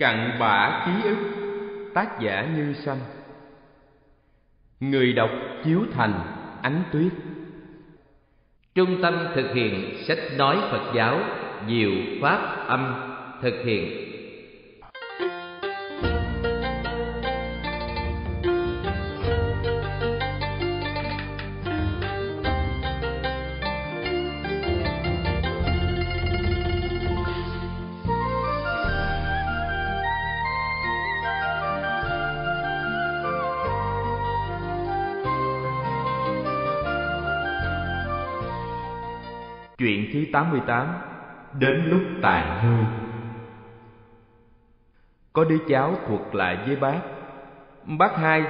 Cặn bã ký ức, Tác giả Như Sanh. Người đọc Chiếu Thành Ánh Tuyết. Trung tâm thực hiện sách nói Phật giáo, Diệu Pháp Âm thực hiện. 88 Đến lúc tàn hư. Có đứa cháu thuật lại với bác. Bác hai,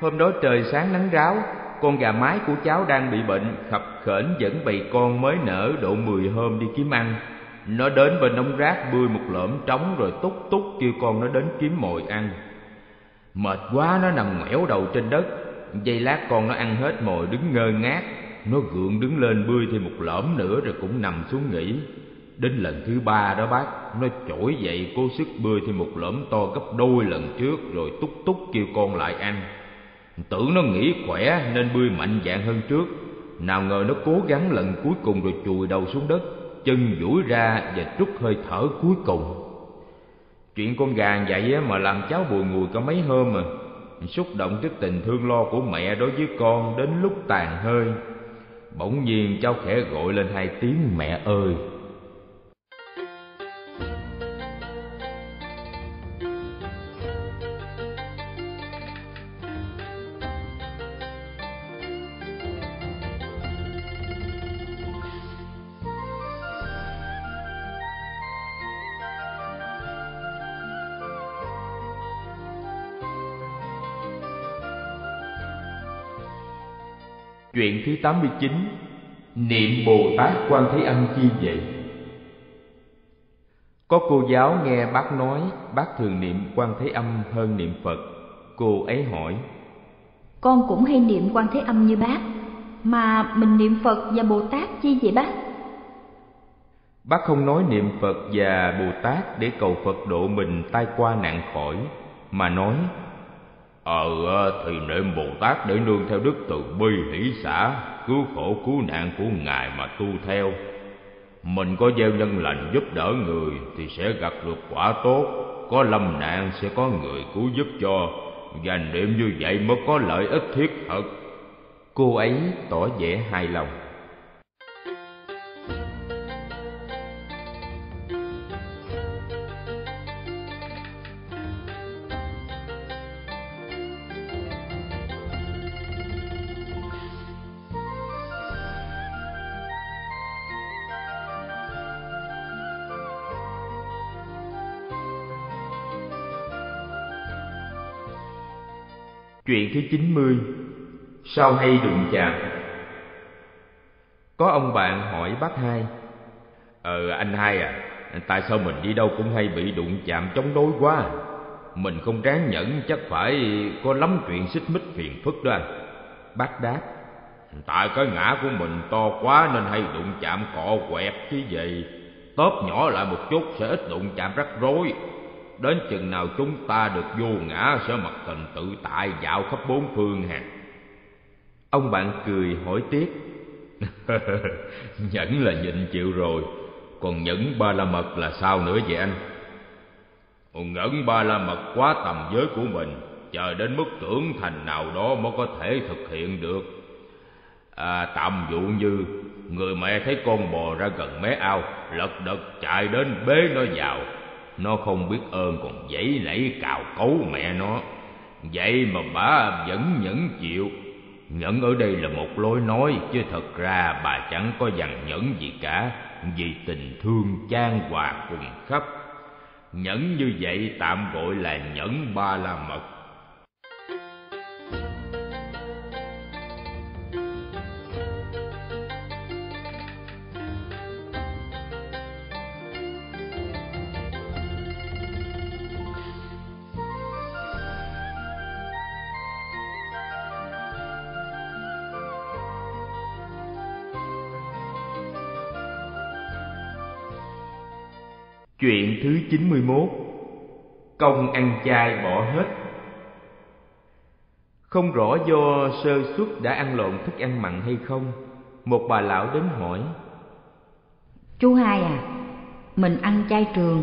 hôm đó trời sáng nắng ráo Con gà mái của cháu đang bị bệnh Khập khểnh dẫn bầy con mới nở độ 10 hôm đi kiếm ăn. Nó đến bên đống rác bươi một lõm trống Rồi túc túc kêu con nó đến kiếm mồi ăn. Mệt quá nó nằm ngoẻo đầu trên đất. Dây lát con nó ăn hết mồi đứng ngơ ngác nó gượng đứng lên bươi thêm một lõm nữa rồi cũng nằm xuống nghỉ. Đến lần thứ ba đó bác, nó trỗi dậy cố sức bươi thêm một lõm to gấp đôi lần trước rồi túc túc kêu con lại ăn. Tưởng nó nghĩ khỏe nên bươi mạnh dạn hơn trước. Nào ngờ nó cố gắng lần cuối cùng rồi chùi đầu xuống đất, chân duỗi ra và trút hơi thở cuối cùng. Chuyện con gà vậy mà làm cháu bùi ngùi cả mấy hôm mà xúc động trước tình thương lo của mẹ đối với con đến lúc tàn hơi bỗng nhiên cháu khẽ gọi lên hai tiếng mẹ ơi! Chuyện thứ 89 Niệm Bồ Tát Quan Thế Âm chi vậy? Có cô giáo nghe bác nói bác thường niệm Quan Thế Âm hơn niệm Phật. Cô ấy hỏi: Con cũng hay niệm Quan Thế Âm như bác, mà mình niệm Phật và Bồ Tát chi vậy bác? Bác không nói niệm Phật và Bồ Tát để cầu Phật độ mình tai qua nạn khỏi, mà nói Ờ thì niệm Bồ Tát để nương theo đức từ bi, hỷ xã, Cứu khổ, cứu nạn của Ngài mà tu theo. Mình có gieo nhân lành giúp đỡ người Thì sẽ gặt được quả tốt, Có lâm nạn sẽ có người cứu giúp cho. Và niệm như vậy mới có lợi ích thiết thực. Cô ấy tỏ vẻ hài lòng. Chuyện thứ 90 Sao hay đụng chạm? Có ông bạn hỏi bác hai Ờ anh hai à Tại sao mình đi đâu cũng hay bị đụng chạm chống đối quá? Mình không ráng nhẫn, chắc phải có lắm chuyện xích mích phiền phức đó anh. Bác đáp, Tại cái ngã của mình to quá nên hay đụng chạm cọ quẹt chứ gì. Tớp nhỏ lại một chút sẽ ít đụng chạm rắc rối. Đến chừng nào chúng ta được vô ngã sẽ mặc tình tự tại dạo khắp bốn phương hả? Ông bạn cười hỏi tiếp. nhẫn là nhịn chịu rồi, còn nhẫn ba la mật là sao nữa vậy anh? Còn nhẫn ba la mật quá tầm giới của mình, chờ đến mức trưởng thành nào đó mới có thể thực hiện được. À, tạm dụ như người mẹ thấy con bò ra gần mé ao, lật đật chạy đến bế nó vào, nó không biết ơn còn dãy nảy cào cấu mẹ nó. Vậy mà bà vẫn nhẫn chịu. Nhẫn ở đây là một lối nói, chứ thật ra bà chẳng có dằn nhẫn gì cả, vì tình thương chan hòa cùng khắp. Nhẫn như vậy tạm gọi là nhẫn ba la mật. Thứ 91 công ăn chay bỏ hết. Không rõ do sơ suất đã ăn lộn thức ăn mặn hay không một bà lão đến hỏi. Chú hai à mình ăn chay trường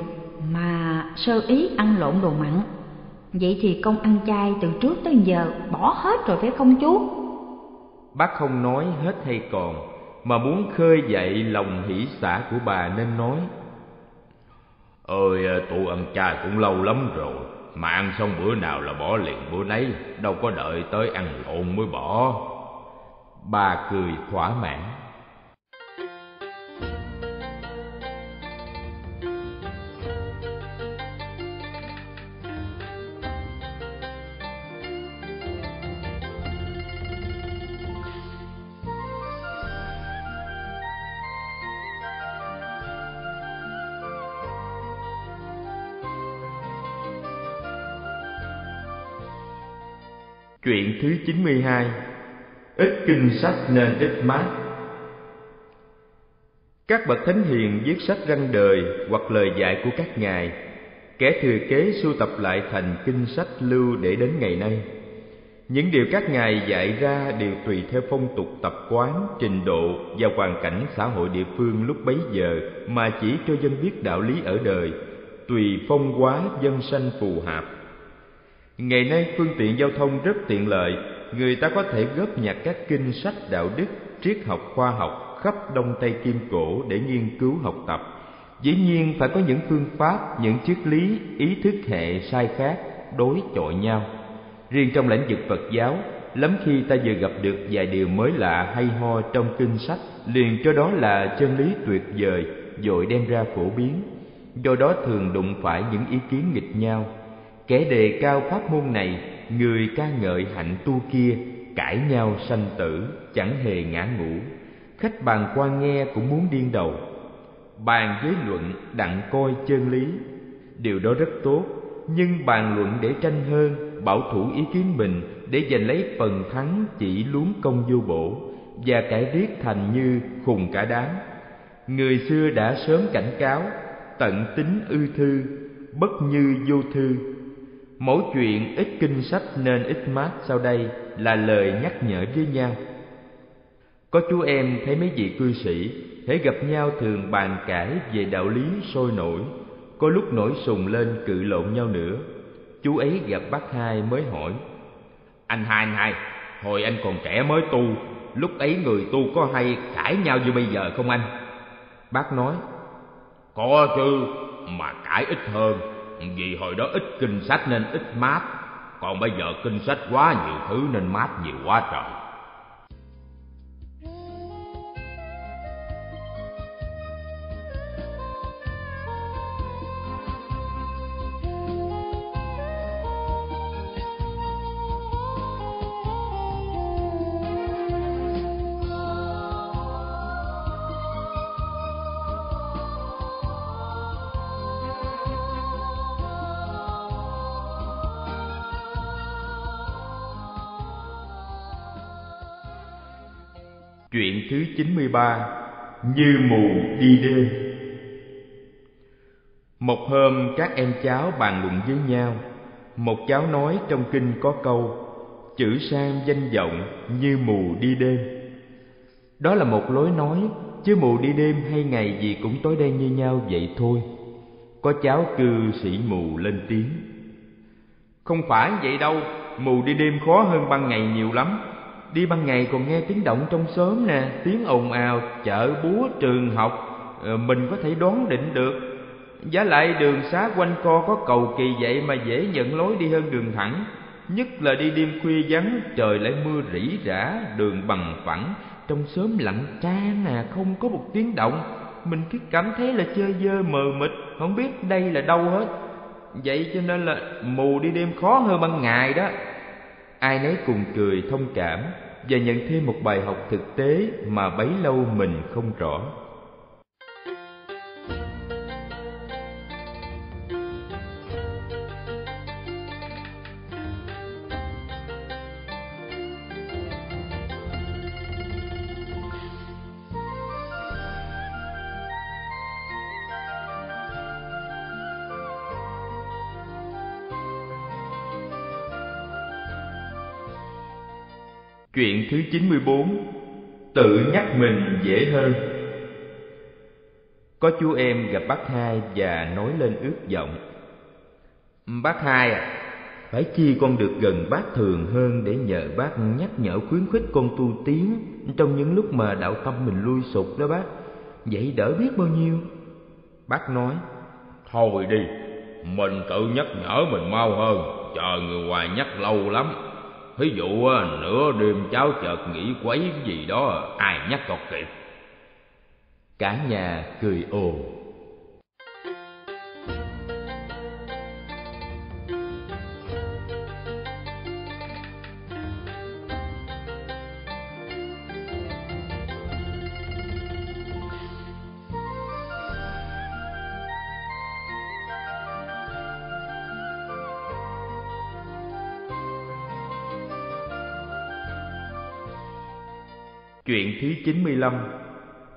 mà sơ ý ăn lộn đồ mặn. Vậy thì công ăn chay từ trước tới giờ bỏ hết rồi phải không chú? Bác không nói hết hay còn mà muốn khơi dậy lòng hỷ xả của bà nên nói ơi tôi ăn chay cũng lâu lắm rồi. Mà ăn xong bữa nào là bỏ liền bữa nấy, đâu có đợi tới ăn lộn mới bỏ. Bà cười thỏa mãn. Chuyện thứ 92 Ít kinh sách nên ít mát. Các bậc thánh hiền viết sách răng đời hoặc lời dạy của các ngài Kẻ thừa kế sưu tập lại thành kinh sách lưu để đến ngày nay. Những điều các ngài dạy ra đều tùy theo phong tục tập quán, trình độ và hoàn cảnh xã hội địa phương lúc bấy giờ Mà chỉ cho dân biết đạo lý ở đời Tùy phong hóa dân sanh phù hợp. Ngày nay phương tiện giao thông rất tiện lợi, người ta có thể góp nhặt các kinh sách đạo đức, triết học khoa học khắp Đông Tây Kim Cổ để nghiên cứu học tập. Dĩ nhiên phải có những phương pháp, những triết lý, ý thức hệ sai khác đối chọi nhau. Riêng trong lĩnh vực Phật giáo, lắm khi ta vừa gặp được vài điều mới lạ hay ho trong kinh sách, liền cho đó là chân lý tuyệt vời, dội đem ra phổ biến. Do đó thường đụng phải những ý kiến nghịch nhau, kẻ đề cao pháp môn này, người ca ngợi hạnh tu kia, cãi nhau sanh tử, chẳng hề ngã ngủ. Khách bàn quan nghe cũng muốn điên đầu. Bàn với luận đặng coi chân lý. Điều đó rất tốt, nhưng bàn luận để tranh hơn, bảo thủ ý kiến mình, để giành lấy phần thắng chỉ luống công vô bổ, và cải riết thành như khùng cả đám. Người xưa đã sớm cảnh cáo, tận tính ư thư, bất như vô thư. Mỗi chuyện ít kinh sách nên ít mát sau đây là lời nhắc nhở với nhau. Có chú em thấy mấy vị cư sĩ thể gặp nhau thường bàn cãi về đạo lý sôi nổi, có lúc nổi sùng lên cự lộn nhau nữa. Chú ấy gặp bác hai mới hỏi: "Anh hai anh hai, hồi anh còn trẻ mới tu, lúc ấy người tu có hay cãi nhau như bây giờ không anh?" Bác nói: "Có chứ, mà cãi ít hơn." Vì hồi đó ít kinh sách nên ít mát. Còn bây giờ kinh sách quá nhiều thứ nên mát nhiều quá trời. Chuyện thứ 93 Như mù đi đêm. Một hôm, các em cháu bàn luận với nhau. Một cháu nói trong kinh có câu, Chữ sang danh vọng như mù đi đêm. Đó là một lối nói, Chứ mù đi đêm hay ngày gì cũng tối đen như nhau vậy thôi. Có cháu cư sĩ mù lên tiếng. Không phải vậy đâu, Mù đi đêm khó hơn ban ngày nhiều lắm. Đi ban ngày còn nghe tiếng động trong xóm nè Tiếng ồn ào, chợ búa, trường học. Ờ, mình có thể đoán định được. Giá lại đường xá quanh co có cầu kỳ vậy mà dễ nhận lối đi hơn đường thẳng. Nhất là đi đêm khuya vắng Trời lại mưa rỉ rả Đường bằng phẳng. Trong xóm lặng trang à Không có một tiếng động. Mình cứ cảm thấy là chơi dơ mờ mịt Không biết đây là đâu hết. Vậy cho nên là mù đi đêm khó hơn ban ngày đó ai nấy cùng cười thông cảm và nhận thêm một bài học thực tế mà bấy lâu mình không rõ. Thứ 94 Tự nhắc mình dễ hơn Có chú em gặp bác hai và nói lên ước vọng Bác hai à, phải chi con được gần bác thường hơn để nhờ bác nhắc nhở khuyến khích con tu tiến trong những lúc mà đạo tâm mình lui sụp đó bác. Vậy đỡ biết bao nhiêu. Bác nói, Thôi đi, mình tự nhắc nhở mình mau hơn, chờ người ngoài nhắc lâu lắm. Ví dụ nửa đêm cháu chợt nghĩ quấy gì đó, ai nhắc cho kịp. Cả nhà cười ồ. Chuyện thứ 95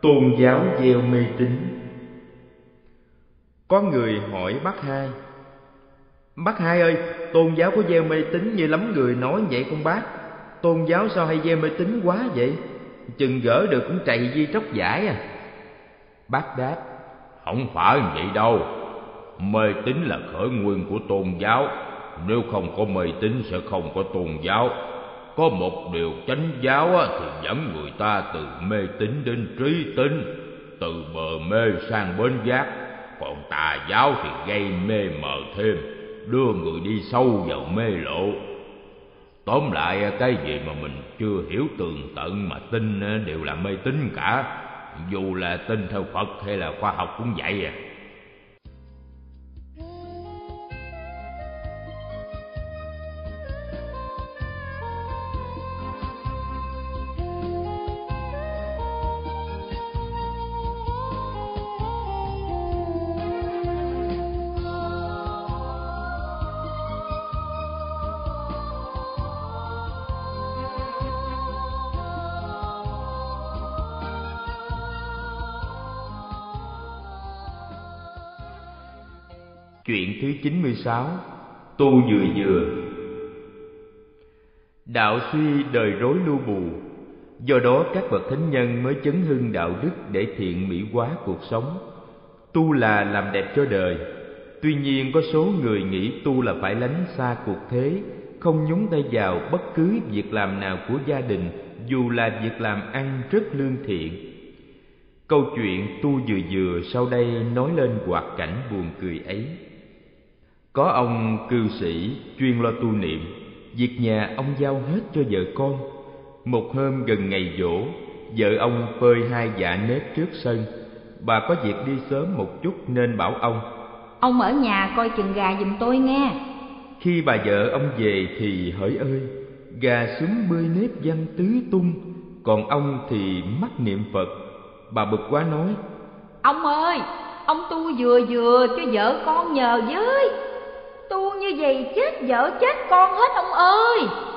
Tôn giáo gieo mê tín. Có người hỏi bác hai Bác hai ơi, tôn giáo có gieo mê tín như lắm người nói vậy không bác? Tôn giáo sao hay gieo mê tín quá vậy? Chừng gỡ được cũng chạy di tróc giải à. Bác đáp Không phải vậy đâu. Mê tín là khởi nguyên của tôn giáo. Nếu không có mê tín sẽ không có tôn giáo có một điều chánh giáo thì dẫn người ta từ mê tín đến trí tín, từ bờ mê sang bến giác. Còn tà giáo thì gây mê mờ thêm, đưa người đi sâu vào mê lộ. Tóm lại cái gì mà mình chưa hiểu tường tận mà tin đều là mê tín cả. Dù là tin theo phật hay là khoa học cũng vậy à. Sáu, Tu vừa vừa. Đạo suy đời rối lưu bù, Do đó các bậc thánh nhân mới chấn hưng đạo đức để thiện mỹ hóa cuộc sống. Tu là làm đẹp cho đời, Tuy nhiên có số người nghĩ tu là phải lánh xa cuộc thế, Không nhúng tay vào bất cứ việc làm nào của gia đình, Dù là việc làm ăn rất lương thiện. Câu chuyện tu vừa vừa sau đây nói lên hoạt cảnh buồn cười ấy có ông cư sĩ chuyên lo tu niệm, việc nhà ông giao hết cho vợ con. Một hôm gần ngày dỗ, vợ ông phơi hai dạ nếp trước sân. Bà có việc đi sớm một chút nên bảo ông. Ông ở nhà coi chừng gà giùm tôi nghe. Khi bà vợ ông về thì hỡi ơi, gà súng bơi nếp văng tứ tung, còn ông thì mắc niệm Phật. Bà bực quá nói. Ông ơi, ông tu vừa vừa cho vợ con nhờ với như vậy chết vợ chết con hết ông ơi!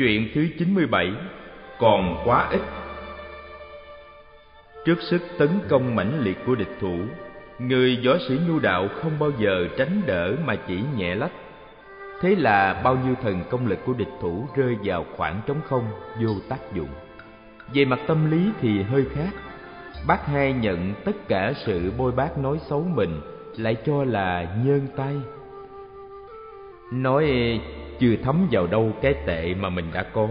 Chuyện thứ 97 Còn quá ít. Trước sức tấn công mãnh liệt của địch thủ, Người võ sĩ nhu đạo không bao giờ tránh đỡ mà chỉ nhẹ lách. Thế là bao nhiêu thần công lực của địch thủ rơi vào khoảng trống không, vô tác dụng. Về mặt tâm lý thì hơi khác. Bác hai nhận tất cả sự bôi bác nói xấu mình, Lại cho là nhơn tay nói chưa thấm vào đâu cái tệ mà mình đã có.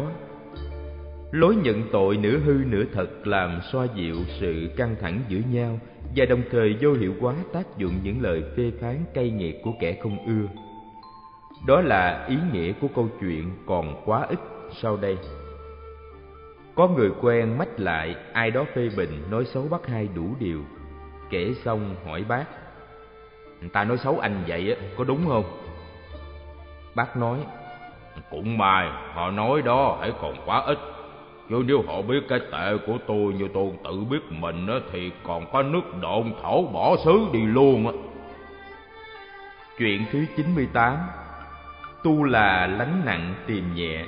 Lối nhận tội nửa hư nửa thật làm xoa dịu sự căng thẳng giữa nhau và đồng thời vô hiệu hóa tác dụng những lời phê phán cay nghiệt của kẻ không ưa. Đó là ý nghĩa của câu chuyện còn quá ít sau đây. Có người quen mách lại, ai đó phê bình nói xấu bác hai đủ điều. Kể xong hỏi bác, người ta nói xấu anh vậy á, có đúng không? Bác nói cũng may họ nói đó hãy còn quá ít. Chứ nếu họ biết cái tệ của tôi như tôi tự biết mình á thì còn có nước độn thổ bỏ xứ đi luôn á. Chuyện thứ 98 tu là lánh nặng tìm nhẹ.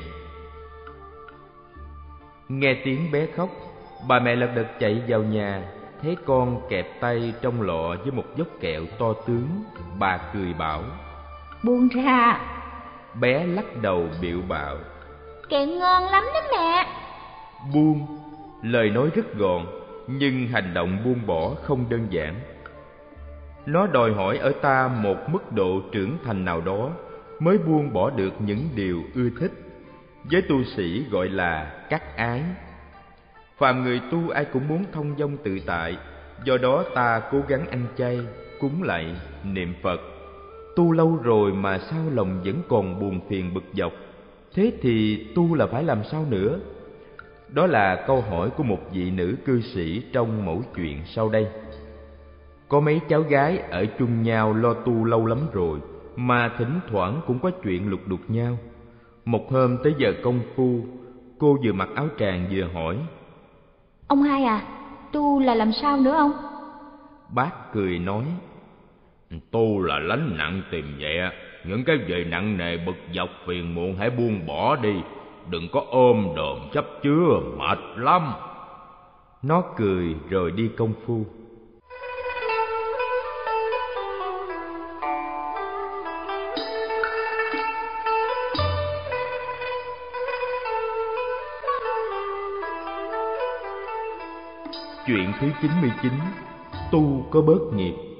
Nghe tiếng bé khóc bà mẹ lật đật chạy vào nhà thấy con kẹp tay trong lọ với một dốc kẹo to tướng bà cười bảo buông ra bé lắc đầu biểu bạo kẹo ngon lắm đó mẹ. Buông. Lời nói rất gọn nhưng hành động buông bỏ không đơn giản. Nó đòi hỏi ở ta một mức độ trưởng thành nào đó mới buông bỏ được những điều ưa thích. Với tu sĩ gọi là cắt ái. Phàm người tu ai cũng muốn thông dong tự tại do đó ta cố gắng ăn chay cúng lạy niệm phật tu lâu rồi mà sao lòng vẫn còn buồn phiền bực dọc? Thế thì tu là phải làm sao nữa? Đó là câu hỏi của một vị nữ cư sĩ trong mẫu chuyện sau đây. Có mấy cháu gái ở chung nhau lo tu lâu lắm rồi mà thỉnh thoảng cũng có chuyện lục đục nhau. Một hôm tới giờ công phu cô vừa mặc áo tràng vừa hỏi ông hai à tu là làm sao nữa ông? Bác cười nói tu là lánh nặng tìm nhẹ. Những cái về nặng nề bực dọc phiền muộn hãy buông bỏ đi. Đừng có ôm đồm chấp chứa, mệt lắm. Nó cười rồi đi công phu. Chuyện thứ 99 Tu có bớt nghiệp.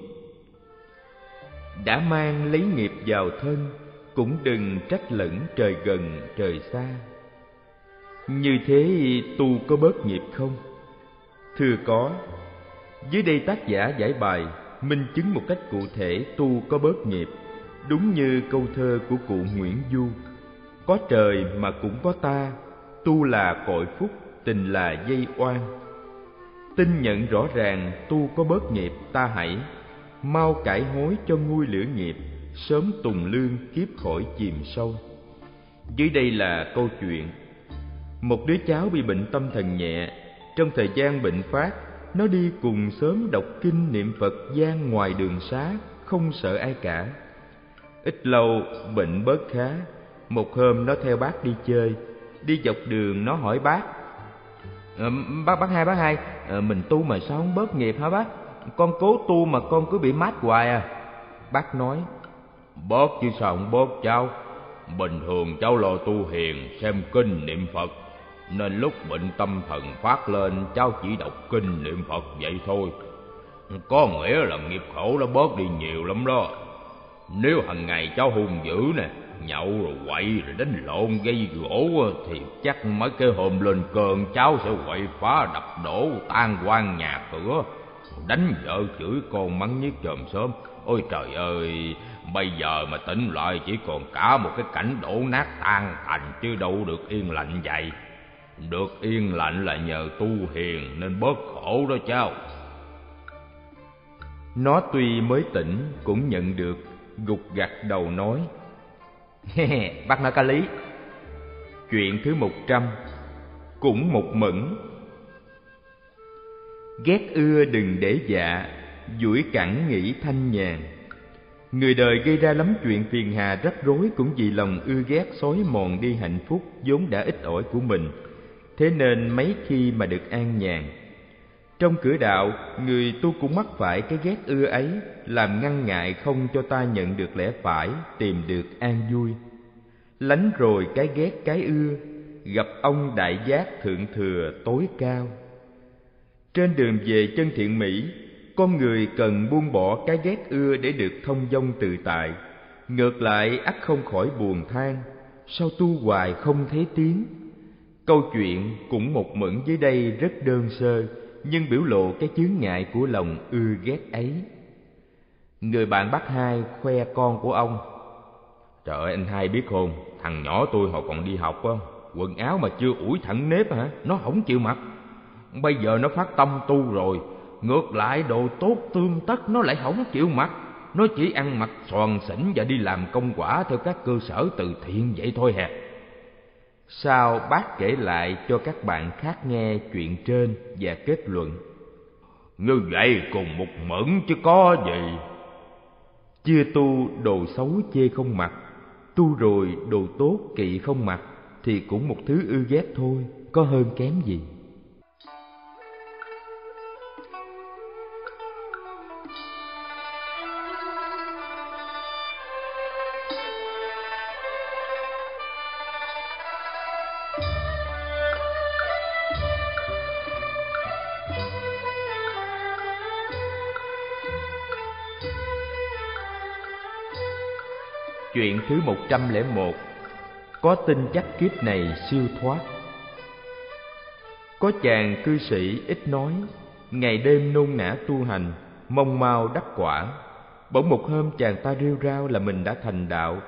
Đã mang lấy nghiệp vào thân Cũng đừng trách lẫn trời gần trời xa. Như thế tu có bớt nghiệp không? Thưa có. Dưới đây tác giả giải bài Minh chứng một cách cụ thể tu có bớt nghiệp Đúng như câu thơ của cụ Nguyễn Du. Có trời mà cũng có ta Tu là cội phúc, tình là dây oan. Tin nhận rõ ràng tu có bớt nghiệp ta hãy mau cải hối cho nguôi lửa nghiệp sớm tùng lương kiếp khỏi chìm sâu. Dưới đây là câu chuyện. Một đứa cháu bị bệnh tâm thần nhẹ trong thời gian bệnh phát nó đi cùng sớm đọc kinh niệm phật gian ngoài đường xá không sợ ai cả. Ít lâu bệnh bớt khá một hôm nó theo bác đi chơi đi dọc đường nó hỏi bác à, bác bác hai bác hai à, mình tu mà sao không bớt nghiệp hả bác? Con cố tu mà con cứ bị mát hoài à. Bác nói bớt chứ sao không bớt cháu? Bình thường cháu lo tu hiền, xem kinh niệm phật. Nên lúc bệnh tâm thần phát lên, cháu chỉ đọc kinh niệm phật vậy thôi. Có nghĩa là nghiệp khổ nó bớt đi nhiều lắm đó. Nếu hàng ngày cháu hung dữ nè, nhậu rồi quậy rồi đánh lộn gây gỗ thì chắc mấy cái hôm lên cơn cháu sẽ quậy phá đập đổ tan quan nhà cửa đánh vợ chửi con mắng nhiếc chòm xóm. ôi trời ơi, bây giờ mà tỉnh lại chỉ còn cả một cái cảnh đổ nát tan thành chứ đâu được yên lạnh vậy. Được yên lạnh là nhờ tu hiền nên bớt khổ đó cháu. Nó tuy mới tỉnh cũng nhận được, gục gặt đầu nói bác nói có lý. Chuyện thứ một trăm, cũng một mẫn ghét ưa đừng để dạ duỗi cẳng nghĩ thanh nhàn. Người đời gây ra lắm chuyện phiền hà rắc rối cũng vì lòng ưa ghét xói mòn đi hạnh phúc vốn đã ít ỏi của mình. Thế nên mấy khi mà được an nhàn, trong cửa đạo, người tu cũng mắc phải cái ghét ưa ấy, làm ngăn ngại không cho ta nhận được lẽ phải, tìm được an vui. Lánh rồi cái ghét cái ưa, gặp ông đại giác thượng thừa tối cao trên đường về chân thiện mỹ, con người cần buông bỏ cái ghét ưa để được thông dong tự tại. Ngược lại, ắt không khỏi buồn than, sao tu hoài không thấy tiếng? Câu chuyện cũng một mẫn dưới đây rất đơn sơ, nhưng biểu lộ cái chướng ngại của lòng ưa ghét ấy. Người bạn bắt hai khoe con của ông, trời ơi, anh hai biết không? Thằng nhỏ tôi hồi còn đi học á, quần áo mà chưa ủi thẳng nếp hả? Nó không chịu mặc bây giờ nó phát tâm tu rồi. Ngược lại, đồ tốt tương tất nó lại không chịu mặc. Nó chỉ ăn mặc soàn xỉnh và đi làm công quả theo các cơ sở từ thiện vậy thôi hè. Sao bác kể lại cho các bạn khác nghe chuyện trên và kết luận? Như vậy cùng một mẫn chứ có gì. Chưa tu đồ xấu chê không mặc, tu rồi đồ tốt kỵ không mặc thì cũng một thứ ưu ghét thôi, có hơn kém gì. Chuyện thứ 101 Có tin chắc kiếp này siêu thoát. Có chàng cư sĩ ít nói Ngày đêm nôn nã tu hành Mong mau đắc quả. Bỗng một hôm chàng ta rêu rao là mình đã thành đạo.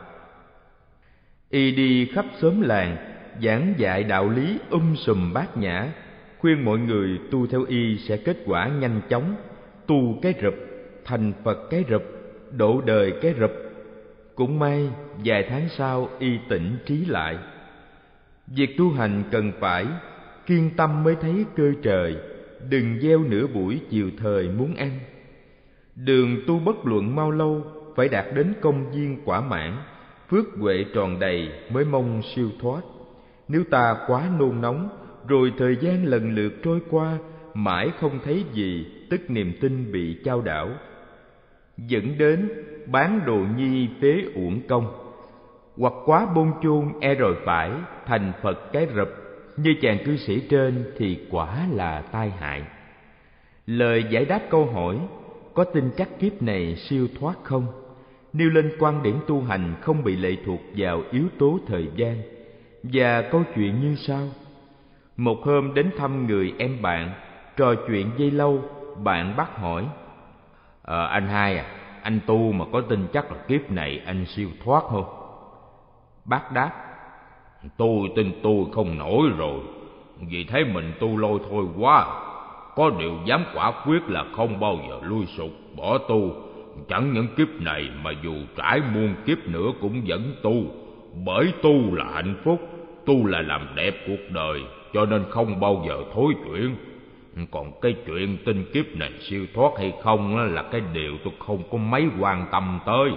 Y đi khắp xóm làng Giảng dạy đạo lý um sùm bát nhã Khuyên mọi người tu theo y sẽ kết quả nhanh chóng Tu cái rụp, thành Phật cái rụp, độ đời cái rụp cũng may, vài tháng sau y tỉnh trí lại. Việc tu hành cần phải, kiên tâm mới thấy cơ trời, Đừng gieo nửa buổi chiều thời muốn ăn. Đường tu bất luận mau lâu, Phải đạt đến công viên quả mãn, Phước huệ tròn đầy mới mong siêu thoát. Nếu ta quá nôn nóng, Rồi thời gian lần lượt trôi qua, Mãi không thấy gì, Tức niềm tin bị trao đảo. Dẫn đến bán đồ nhi phế uổng công. Hoặc quá bôn chôn e rồi phải thành phật cái rập, như chàng cư sĩ trên thì quả là tai hại. Lời giải đáp câu hỏi, có tin chắc kiếp này siêu thoát không? Nêu lên quan điểm tu hành không bị lệ thuộc vào yếu tố thời gian. Và câu chuyện như sau. Một hôm đến thăm người em bạn, trò chuyện dây lâu, bạn bắt hỏi à, anh hai à anh tu mà có tin chắc là kiếp này anh siêu thoát không? Bác đáp tôi tin tôi không nổi rồi. Vì thấy mình tu lôi thôi quá. Có điều dám quả quyết là không bao giờ lui sụp bỏ tu. Chẳng những kiếp này mà dù trải muôn kiếp nữa cũng vẫn tu. Bởi tu là hạnh phúc tu là làm đẹp cuộc đời cho nên không bao giờ thối chuyển còn cái chuyện tinh kiếp này siêu thoát hay không là cái điều tôi không có mấy quan tâm tới.